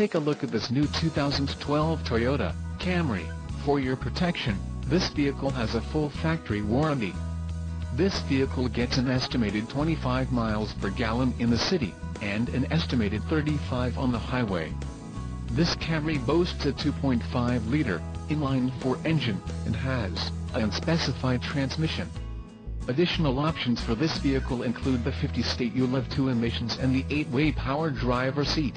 take a look at this new 2012 Toyota Camry. For your protection, this vehicle has a full factory warranty. This vehicle gets an estimated 25 miles per gallon in the city, and an estimated 35 on the highway. This Camry boasts a 2.5-liter, inline-four engine, and has an unspecified transmission. Additional options for this vehicle include the 50-state ULEV-2 emissions and the 8-way power driver seat.